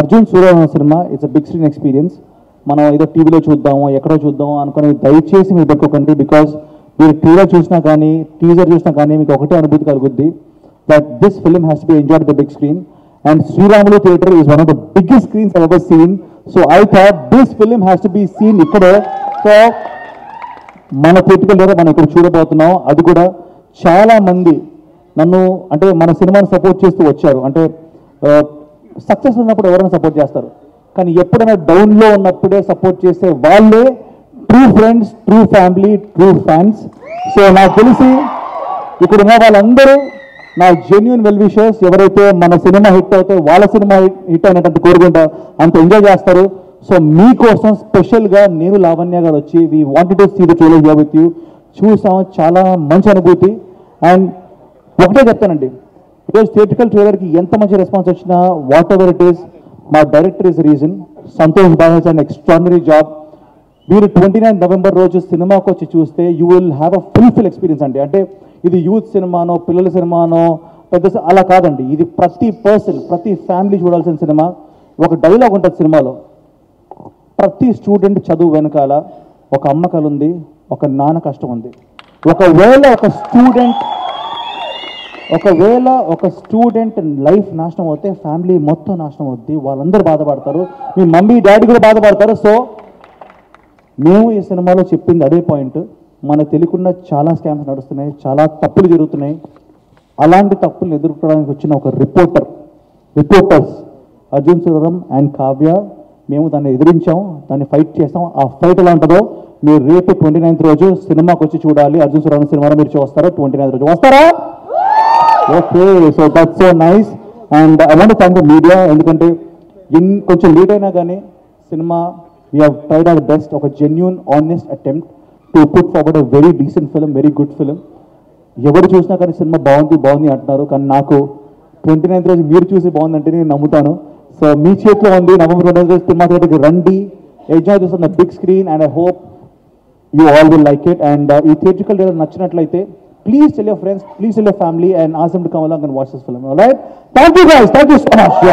Arjun Surya cinema it's a big screen experience మనం ఏదో టీవీలో చూద్దాము ఎక్కడో చూద్దాము అనుకుని దయచేసి మీరు పెట్టుకోకండి బికాస్ మీరు టీవీలో చూసినా కానీ టీజర్ చూసినా కానీ మీకు ఒకటే అనుభూతి కలుగుద్ది that this film has be enjoyed the big screen and Sriramulu theatre is one of the biggest screens ever seen so I thought this film has to be seen ఇక్కడే. సో మన theatrical మనం ఇక్కడ చూడబోతున్నాం. అది కూడా చాలా మంది నన్ను అంటే మన సినిమాని సపోర్ట్ చేస్తూ వచ్చారు. అంటే uh, సక్సెస్ ఉన్నప్పుడు ఎవరైనా సపోర్ట్ చేస్తారు. కానీ ఎప్పుడైనా డౌన్లో ఉన్నప్పుడే సపోర్ట్ చేసే వాళ్ళే true friends true family true fans. So నాకు తెలిసి ఇక్కడ ఉన్న వాళ్ళందరూ నా జెన్యున్ వెల్ విషర్స్ ఎవరైతే మన సినిమా హిట్ అయితే వాళ్ళ సినిమా హిట్ అయినట్టు కోరుకుంటా అంత ఎంజాయ్ చేస్తారు. సో మీకోసం స్పెషల్గా నేను లావణ్య గారు వచ్చి we wanted to see the trailer with you చూసాం చాలా మంచి అనుభూతి. అండ్ ఒకటే చెప్తానండి ఈరోజు థియేటికల్ ట్రైలర్కి ఎంత మంచి రెస్పాన్స్ వచ్చినా వాట్ ఎవర్ ఇట్ ఈస్ మా డైరెక్టర్ ఇస్ రీజన్ సంతోష్ బాగా అండ్ ఎక్స్ట్రాడినరీ జాబ్ మీరు ట్వంటీ నైన్ నవంబర్ రోజు సినిమాకి వచ్చి చూస్తే you will have a fulfil experience అండి. అంటే ఇది యూత్ సినిమానో పిల్లల సినిమానో పెద్ద అలా కాదండి. ఇది ప్రతి పర్సన్ ప్రతి ఫ్యామిలీ చూడాల్సిన సినిమా. ఒక డైలాగ్ ఉంటుంది సినిమాలో. ప్రతి స్టూడెంట్ చదువు వెనకాల ఒక అమ్మ ఉంది ఒక నాన్న కష్టం ఉంది. ఒకవేళ ఒక స్టూడెంట్ ఒకవేళ ఒక స్టూడెంట్ లైఫ్ నాశనం అవుతే ఫ్యామిలీ మొత్తం నాశనం అవుద్ది వాళ్ళందరూ బాధపడతారు మీ మమ్మీ డాడీ కూడా బాధపడతారు. సో మేము ఈ సినిమాలో చెప్పింది అదే పాయింట్. మన తెలియకుండా చాలా స్కామ్స్ నడుస్తున్నాయి చాలా తప్పులు జరుగుతున్నాయి. అలాంటి తప్పులు ఎదుర్కోవడానికి వచ్చిన ఒక reporter reporters Arjun Suraram and Kavya మేము దాన్ని ఎదిరించాం దాన్ని ఫైట్ చేస్తాం. ఆ ఫైట్ ఎలా ఉంటుందో మీరు రేపు ట్వంటీ నైన్త్ రోజు సినిమాకి వచ్చి చూడాలి. అర్జున్ సురరం సినిమాలో మీరు చూస్తారా? ట్వంటీ నైన్త్ రోజు వస్తారా? Okay so that's so nice and I want thank the media ఎందుకంటే ఇన్ కొంచెం లేట్ అయినా కానీ cinema we have tried our best ఒక genuine honest attempt to put forward a very decent film very good film ఎవరు చూసినా కానీ cinema బాగుంది బాగుంది అంటున్నారు. కానీ నాకు ట్వంటీ నైన్త్ రోజు మీరు చూసి బాగుందంటే నేను నమ్ముతాను. సో మీ చేతిలో ఉంది నవంబర్ ట్వంటీ రోజు సినిమా థియేటర్కి రండి. ఎంజాయ్ చేస్తున్న the big screen and I hope you all will like it and ఈ థియేట్రికల్ డేటర్ నచ్చినట్లయితే Please tell your friends, please tell your family and ask them to come along and watch this film. Alright? Thank you guys. Thank you so much. Yeah.